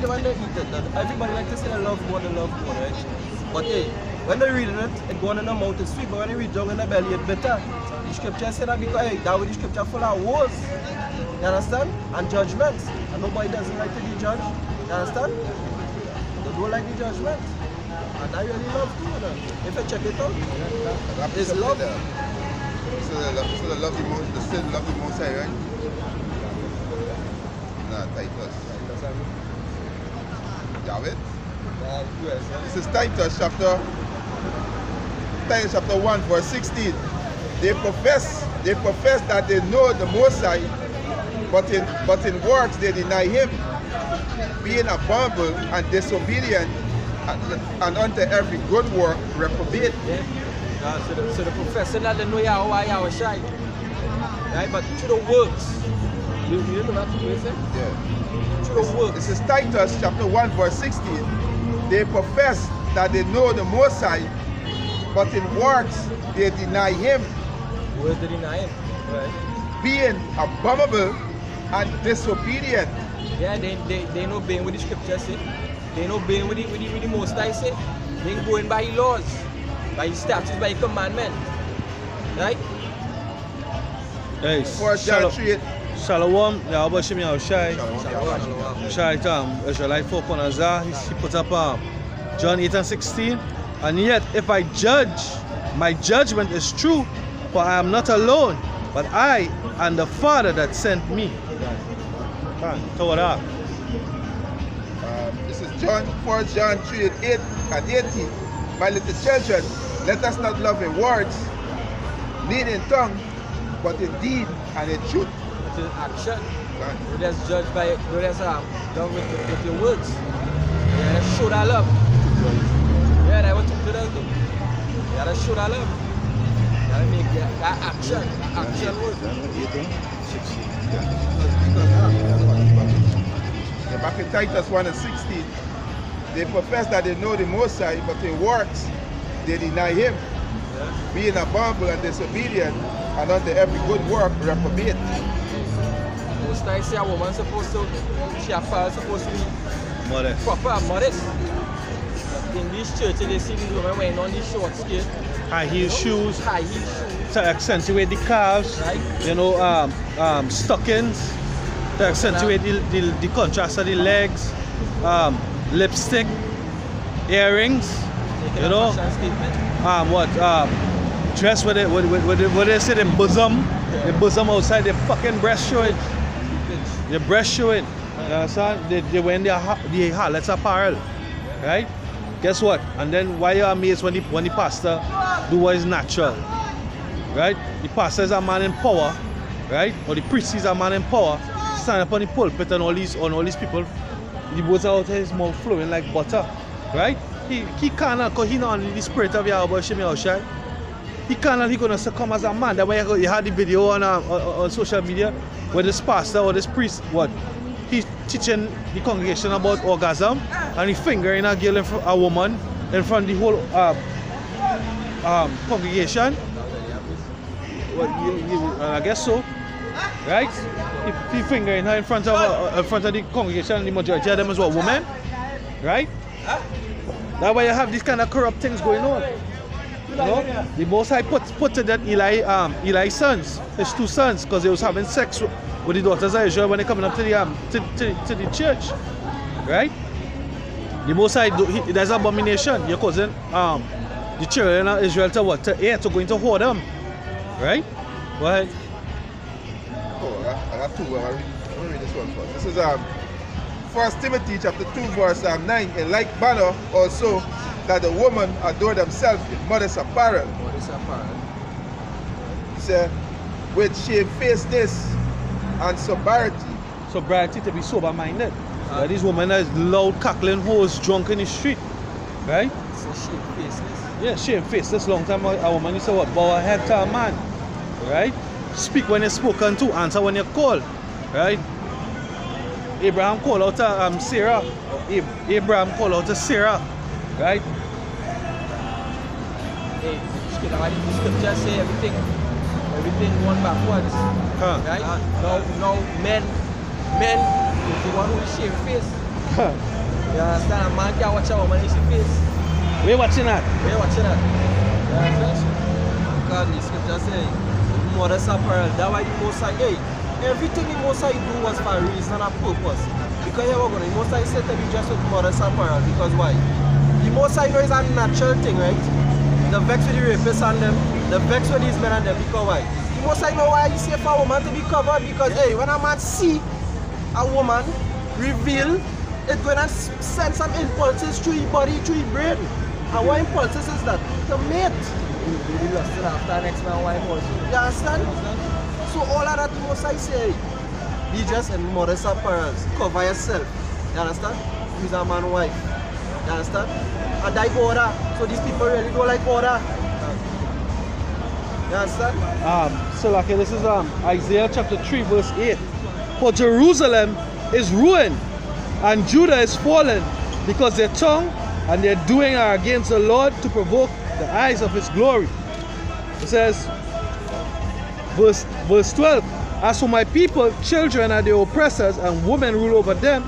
they, when they eat it, everybody like to say they love they love God, right? But hey, when they reading it, it going in the mouth is sweet, but when they read down in the belly, it's bitter. The scripture say that because hey, that way the scripture full of woes. You understand? And judgments. And nobody doesn't like to be judged. You understand? They don't like the judgment. And I really love God. If you check it out, It's love. So the, lo- so the love the most, the still love the most right? Nah, Titus. Have it? This is Titus chapter, Titus chapter 1, verse 16. They profess, they profess that they know the Most High, but in but in works they deny him, being abominable and disobedient, and, and unto every good work reprobate. Yeah. Uh, so, the, so the professor not know Yahweh Yahweh Shai. Right? But through the works. You, you know what say? Yeah. Through the works. This is Titus chapter 1, verse 16. They profess that they know the Most High, but in works they deny him, Words they deny him. Right. being abominable and disobedient. Yeah, they, they, they ain't obeying what the scripture say. They ain't obeying what the, what the, what the Most High say. They ain't going by his laws, by his statutes, by his commandment. Right? Hey, First John 3, 8. Shalom, Yahweh Shem Yahushai. Shai um, Israelite folk on Azar, he, he put up um, John 8 and 16. And yet, if I judge, my judgment is true, for I am not alone, but I and the Father that sent me. Torah. Um, this is John 4 John 3 and 8 and 18. My little children, let us not love in words, neither in tongue, but in deed and in truth. It is action. Kan. You just judge by you just um, done with, with your words. You just show that love. Yeah, that's what you do. You gotta show that love. You gotta make that, that action, that action work. Yeah, back in Titus 1 and 16, they profess that they know the Most High, but in works they deny him, Yeah. being abominable and disobedient, and unto every good work reprobate. Times say a woman supposed to, she a father supposed to be Modest. proper and modest. In this church, they see these women wearing on these short skirt, High heel shoes high heel shoes, to accentuate the calves. right? You know, um, um, stockings to accentuate the, the, the contrast of the legs. Um, lipstick, earrings. You know? um, what um, dress with it, with, with, with, it- what say, the bosom, the bosom outside, the fucking breast showing. The breast showing. You understand? They, they wearing their the harlots apparel, right? Guess what? And then why you amazed when the when the pastor do what is natural, right? The pastor is a man in power, right? Or the priest is a man in power, stand up on the pulpit and all these on all these people, the water out of his mouth flowing like butter, right? He he cannot cause he not under the spirit of Yahweh Shem Yahushai. He cannot he gonna succumb as a man. That way you had the video on, um, on on social media where this pastor or this priest what he's teaching the congregation about orgasm and he fingering a girl in a woman in front of the whole uh, um, congregation. Well, you, you, I guess so, right? He, he fingering her in front of uh, in front of the congregation. The majority of them is what women, right? That's why you have these kind of corrupt things going on. You know, the Most High put put to that Eli um Eli's sons, his two sons, because they was having sex with, the daughters of Israel when they coming up to the um to, to, to the church, right? The Most High, do, he, there's abomination. You're causing um the children of Israel to what? To yeah, to go into whoredom, right? Go ahead. Oh, I got two. I'm I'm gonna read this one first. This is um, First Timothy chapter 2, verse um, 9. In like manner also that the woman adore themselves in modest apparel. What is apparel? He said, with shamefacedness and sobriety. Sobriety to be sober minded. Uh, these women are loud cackling hoes drunk in the street, right? It's a shit faceless. Yeah, shamefaced. This long time a, a woman used to what? Bow her head to a man. Right? Speak when you're spoken to, answer when you're called. Right? Abraham called out to um, Sarah. Ab- Abraham called out to Sarah. Right? Hey, scripture, the scripture say everything, everything going backwards. Huh. Right? Now, now men, men is the one who is shamefaced. You understand? A man can't watch a woman in his face. We're watching that. We're watching that. You understand? God, the scripture say, modest apparel. That's why the Most High, hey, everything the Most High do was for a reason and a purpose. Because here we're going, the Most High said to be just with modest apparel. Because why? The Most High know is a natural thing, right? The vex with the rapists and them, the vex with these men and them. Because why? The Most High know why you say for a woman to be covered. Because, hey, when a man see a woman reveal, it's going to send some impulses through his body, through his brain. And what impulses is that? To mate. You really lost it after next man wife also. You understand? So all of that most I say, be just in modest appearance. Cover yourself. You understand? Use a man wife. You understand? And die order. So these people really don't like order. You understand? Um, so like this is um Isaiah chapter 3 verse 8. For Jerusalem is ruined and Judah is fallen because their tongue and their doing are against the Lord to provoke the eyes of his glory. It says verse verse 12 As for my people, children are the oppressors and women rule over them.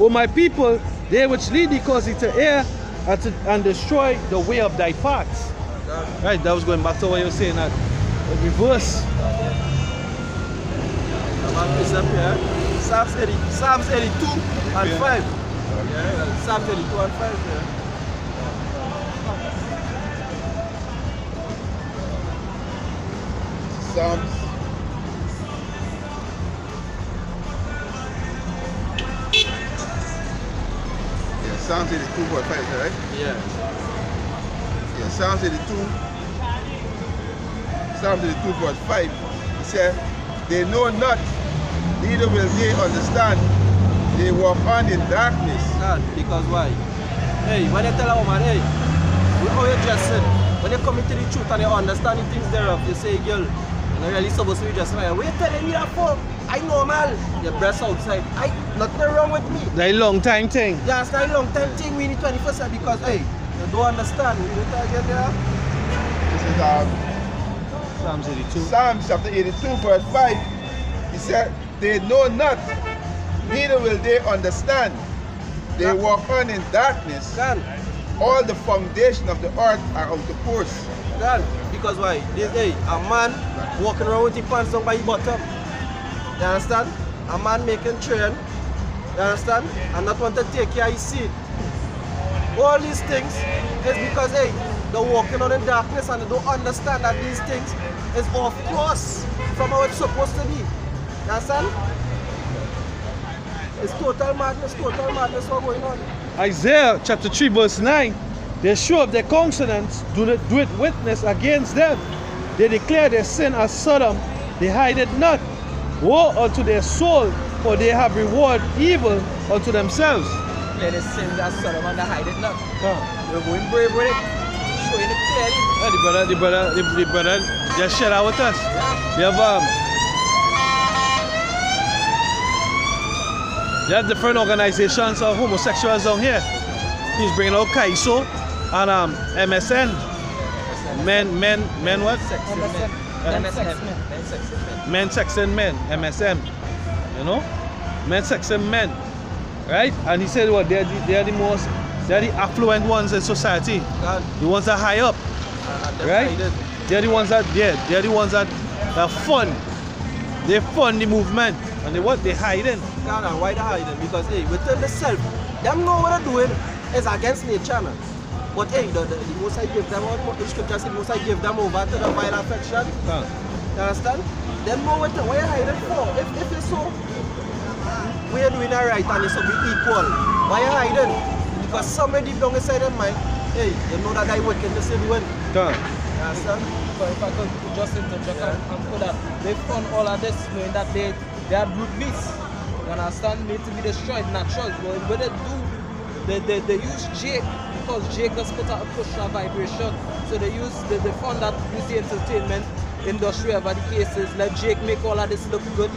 O my people, they which lead thee cause thee to err and, to, and destroy the way of thy paths. Right, that was going back to what you were saying that reverse. The is up here. Psalms 80, Psalms 82 and 5. Yeah, Psalms 82 and 5. Yeah. Psalms. Psalms 82 verse 5, is that right? Yeah. Yeah, Psalms 82. Psalms 82 verse 5. He said, They know not, neither will they understand. They walk on in darkness. God, because why? Hey, when you tell a woman, hey, we how you dressing, when you come into the truth and you understand the things thereof, you say, girl, you're not really supposed to be dressing like that. What you telling me that for? I normal. Your breasts outside. I nothing wrong with me. The long time thing. Yeah, it's not a long time thing we need the 21st century because hey, you don't understand. We need to get there. This is um, Psalms 82. Psalms chapter 82 verse 5. He said, They know not, neither will they understand. They walk on in darkness. God, All the foundation of the earth are out of course. God, because why? This hey, a man walking around with his pants down by his bottom. You understand? A man making train. You understand? And not want to take care of his. All these things is because hey, they're walking on in darkness and they don't understand that these things is off course from how it's supposed to be. You understand? It's total madness, total madness what's going on. Isaiah chapter 3 verse 9. They show up their consonants, do not do it witness against them. They declare their sin as Sodom, they hide it not. Woe unto their soul, for they have reward evil unto themselves. Let us sins that Sodom and the hide it not. Huh. You're going brave with it. Showing it clearly. Yeah, the brother, the brother, the, the brother just share that with us. Yeah. We have um, there are different organizations of homosexuals down here. He's bringing out CAISO and um, MSM. Men, men, men what? Sexy men. Men sex men. Men sexy men. Men, sex and men, MSM. You know? Men, sex and men. Right? And he said what? They're the, they're the most, they're the affluent ones in society. God, The ones that high up. Uh, and Right? They're the ones that yeah, they're the ones that that fund. They fund the movement. And they what they hiding. God, and why they hiding? Because hey, within the self, them know what they're doing is against nature. Man. But hey, the, the, the Most High give them what the scripture said, Most High give them over to the vile affection. You understand? Them know what, what you're hiding for. If, if it's so, we're doing it right and it's so be equal. Why you hiding? Because somebody deep down inside their mind, hey, you know that I working the same way. Huh. You understand? But if I could just interject and, and put that, they fund all of this knowing that they, they are brute beasts. You understand? Made to be destroyed, natural. But what they do, they, they, they use Jake because Jake just put out a push a vibration. So they use, they, they fund that with the entertainment industry, whatever the case is. Let Jake make all of this look good.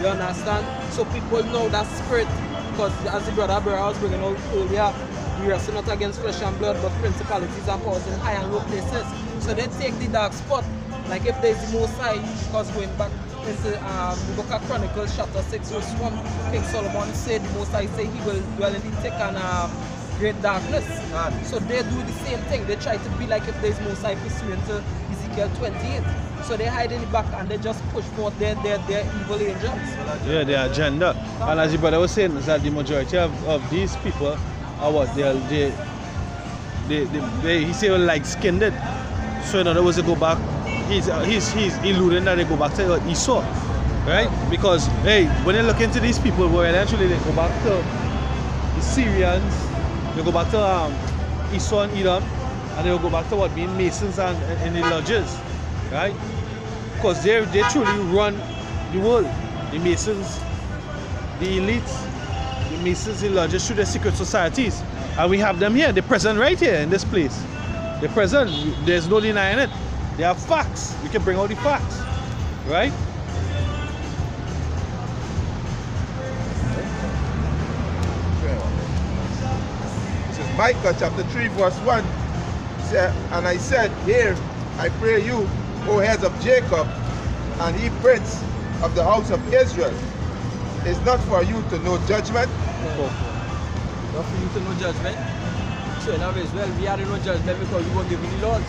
You understand? So people know that spirit. Because as the brother Brother was bringing out earlier, we wrestle not against flesh and blood, but principalities and powers in high and low places. So they take the dark spot, like if there's the most high, because going back into um, the book of Chronicles, chapter 6, verse 1, King Solomon said, Most I say he will dwell in the thick and um, great darkness. And So they do the same thing. They try to be like if there's Most High pursuant to Ezekiel 28. So they hide in the back and they just push forth their, their, their evil angels. Yeah, their agenda. And as the brother was saying, is that the majority of, of these people are what? They, are- they, they, they, they he said like skinned it. So in other words, they go back. He's, uh, he's, he's alluding that they go back to Esau. Right? Because, hey, when you look into these people, well, eventually they go back to the Syrians, they go back to um, Esau and Edom, and they'll go back to what? Being masons and, and the lodges. Right? Because they they truly run the world. The Masons, the elites, the Masons, the lodges through the secret societies. And we have them here, they're present right here in this place. They're present, there's no denying it. They have facts. We can bring out the facts. Right? This is Micah chapter 3, verse 1. Say, And I said, Here I pray you, O heads of Jacob, and ye prince of the house of Israel. It's not for you to know judgment, not for you to know judgment. Sure, now as well, we are in no judgment because we were given the laws,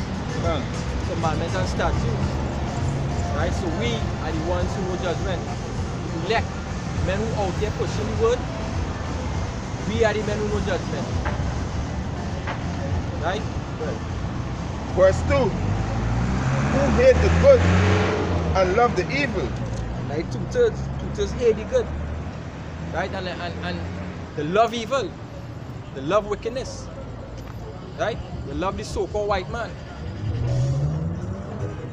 commandments and statutes. Right? So we are the ones who know judgment. The elect, men who out there pushing the word, we are the men who know judgment. Right? verse 2. Who hate the good and love the evil. Like two thirds, two thirds hate the good. Right? And, and, and they love evil. The love wickedness. Right? They love the so-called white man.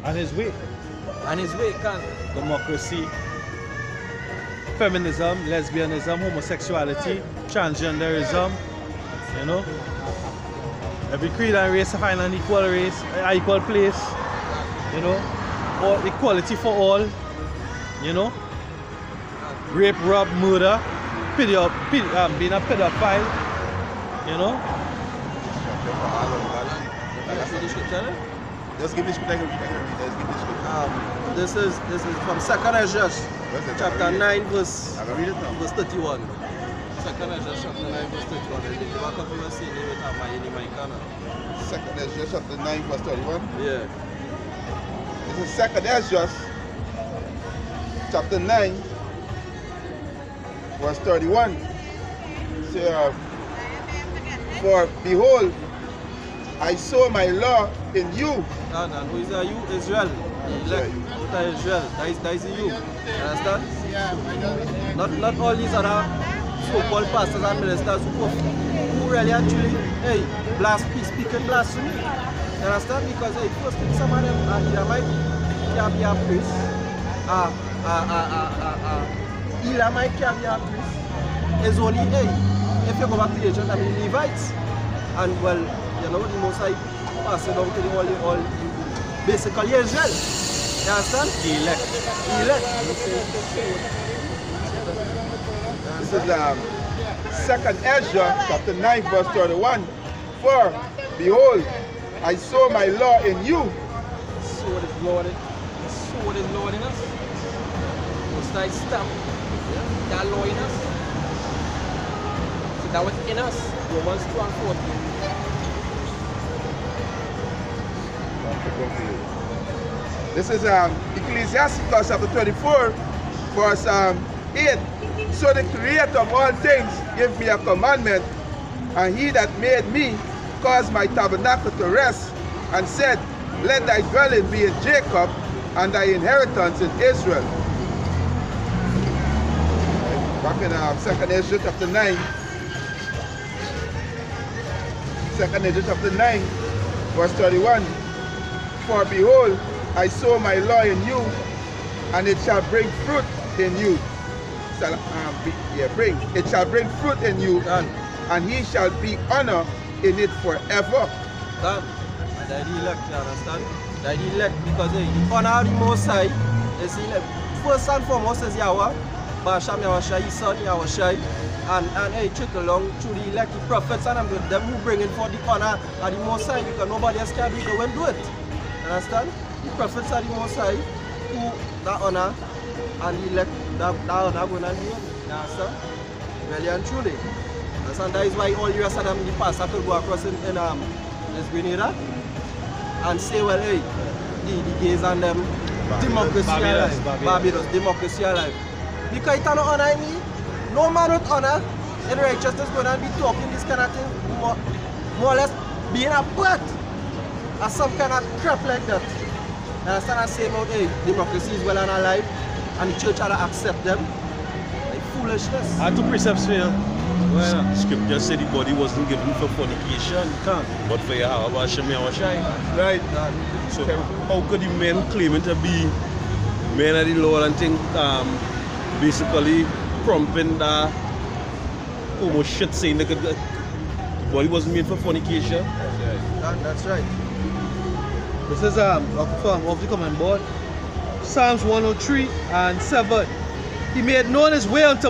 And his way. And his way can. Democracy, feminism, lesbianism, homosexuality, transgenderism, you know. Every creed and race find an equal race, an equal place, you know. All equality for all, you know. Rape, rob, murder, pedo, ped, um, being a pedophile, you know. That's the scripture. Just give me scripture. Let's give scripture. Um, this is this is from Second Ezra, chapter I read it. nine, verse I can read it now. verse thirty-one. Second Ezra, chapter nine, verse thirty-one. If you walk up to us, with my any. Second Ezra chapter 9, verse 31. Yeah. This is Second Ezra chapter 9, verse 31. Say, uh, For behold, I saw my law in you. And, and who is that? You? Israel. Elect. is Israel? That is, that is you. Not not all these other so-called pastors and ministers who, who really actually, hey, blast, speaking blasphemy. You understand? Because hey, first thing some of them are Elamite can be a priest. Uh, uh, uh, uh, uh, uh, Elamite can be a priest. It's only, hey, if you go back to the church, I mean Levites. And well, you know, the Most High pass it down to the all, the all basically Israel. You understand? Elect. Elect. This is um, Second Ezra chapter 9, verse 31. For behold, I saw my law in you. So it is Lord, so it is Lord in us. Most High stamp that law in us. So that was in us. Romans 2 and 14. This is um, Ecclesiasticus chapter 24, verse um, 8. So the creator of all things gave me a commandment, and he that made me caused my tabernacle to rest, and said, Let thy dwelling be in Jacob, and thy inheritance in Israel. Back in um, 2nd Ezra chapter 9. 2nd Ezra chapter 9, verse 31. For behold, I sow my law in you, and it shall bring fruit in you. Shall, um, be, yeah, bring. It shall bring fruit in you, Done. and he shall be honor in it forever. Done. And the elect, you understand? The elect because hey, the honor the Most High is elect. First and foremost is Yahweh. Basham Yahweh his son Yahweh and and hey, trickle along through the elect, prophets and them, who bring in for the honor of the Most because nobody else can do it, go and do it. You understand? The prophets are the Most High who that honor and he let that, that other go and do it. You understand? Really and truly. Understand? That is why all rest of them, the pastor could go across in, in um, this Grenada and say, well, hey, the, the gays and them, democracy Barbados, alive. Barbados. Barbados, democracy alive. Because it not honor me. No man with honor and righteousness going and be talking this kind of thing. More, more or less being a butt or some kind of crap like that. You understand? I say about hey, democracy is well and alive and the church ought to accept them. Like foolishness. I two precepts for you. Well, Scripture said the body wasn't given for fornication, can't. but for Yahweh Hashem Yahushai. Right. So how could the men claiming to be men of the Lord and think um, basically prompting the almost shit saying that the body wasn't made for fornication? That, that's right. This is um from off the command board. Psalms 103 and 7. He made known his way unto